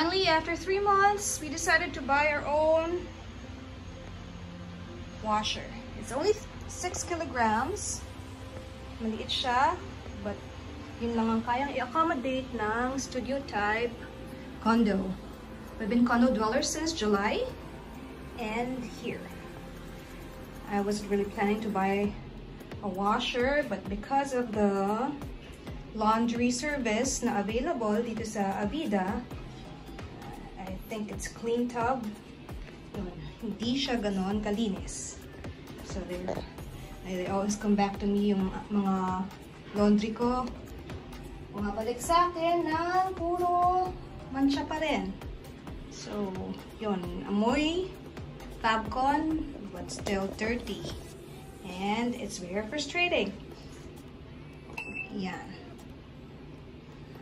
finally, after three months, we decided to buy our own washer. It's only 6 kilograms. Maliit siya, but yun lang ang kayang i-accommodate ng studio type condo. We've been condo dwellers since July and here. I was really planning to buy a washer but because of the laundry service na available dito sa Avida, think it's clean tub. Hindi siya ganon kalinis. So there, they always come back to me yung mga laundry ko. Bumabalik sa akin na puro mancha pa rin. So, yun. Amoy, Fabcon, but still dirty. And it's very frustrating. Yan.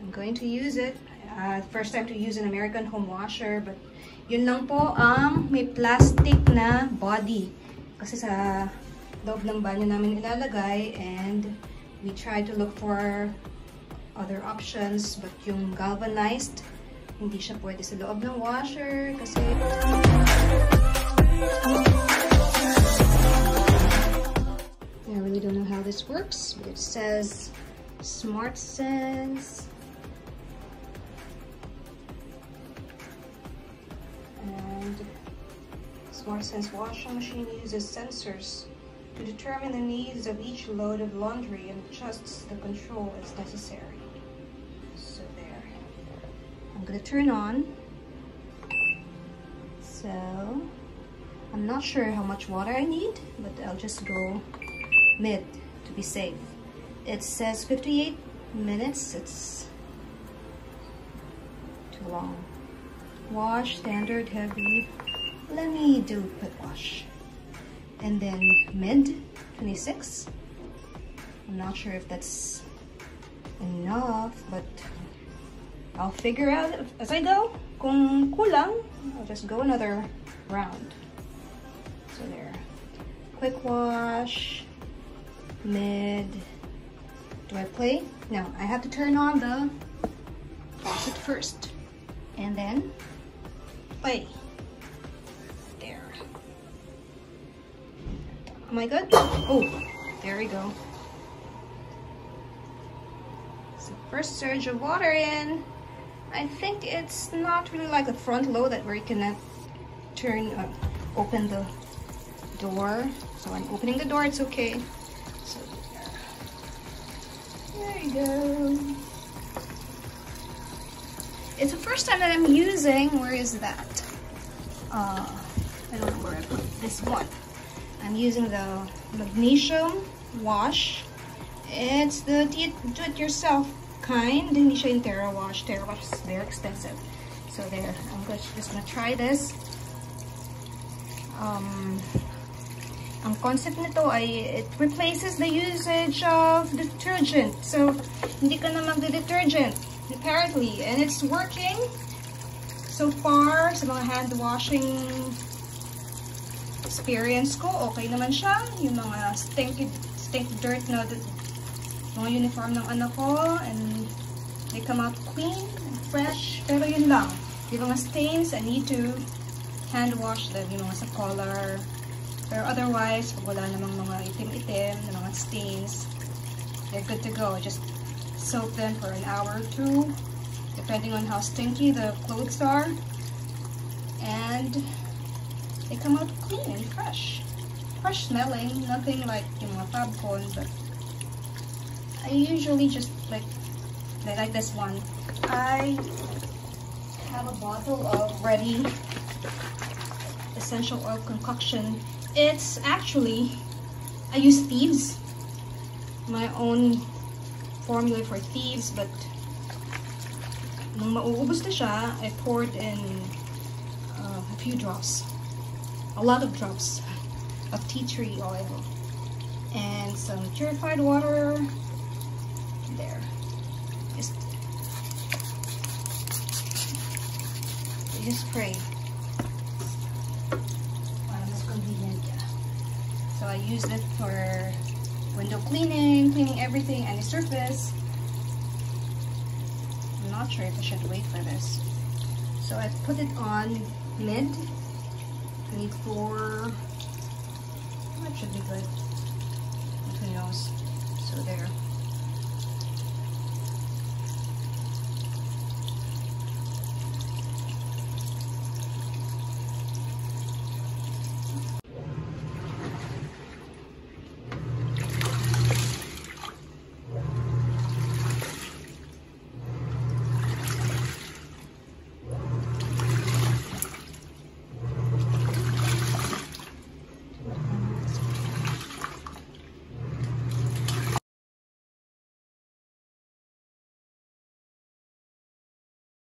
I'm going to use it. Uh, first time to use an American home washer, but yun lang po ang may plastic na body. Kasi sa loob ng banyo namin ilalagay and we try to look for other options but yung galvanized hindi siya pwede sa loob ng washer kasi I really don't know how this works but it says Smart Sense Smart Sense washing machine uses sensors to determine the needs of each load of laundry and adjusts the control as necessary. So there. I'm gonna turn on. So, I'm not sure how much water I need, but I'll just go mid to be safe. It says 58 minutes, it's too long. Wash, standard, heavy. Let me do quick wash. And then mid, 26. I'm not sure if that's enough, but I'll figure out as I go. Kung kulang, I'll just go another round. So there. Quick wash. Mid. Do I play? No, I have to turn on the faucet first. And then play. Am I good? Oh, there we go. So first surge of water in. I think it's not really like a front load that where you can turn, uh, open the door. So I'm opening the door, it's okay. So there you go. It's the first time that I'm using, where is that? Uh, I don't know where I put this one. I'm using the magnesium wash. It's the do-it-yourself kind. Yung Terra Wash. Terra Wash is very expensive. So there, I'm just gonna try this. Um, ang concept nito ay it replaces the usage of detergent. So, hindi ka na magde-detergent, apparently. And it's working so far sa mga hand washing experience ko. Okay naman siya. Yung mga stinky, stink dirt na mga uniform ng anak ko and they come out clean and fresh. Pero yun lang. Yung mga stains, I need to hand wash them, yung mga sa collar. Pero otherwise, pag wala namang mga itim-itim, na mga stains, they're good to go. Just soak them for an hour or two, depending on how stinky the clothes are. And they come out clean and fresh. Fresh smelling, nothing like yung mga Fabcon, but I usually just like, I like this one. I have a bottle of ready essential oil concoction. It's actually, I use Thieves, my own formula for Thieves, but nung mauubos na siya, I poured in uh, a few drops, a lot of drops of tea tree oil and some purified water there. Just, just spray. So I use it for window cleaning, cleaning everything, any surface. I'm not sure if I should wait for this. So I put it on mid, 24, that should be good. Knows? So there.